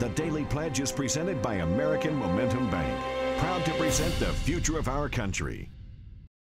The Daily Pledge is presented by American Momentum Bank, proud to present the future of our country.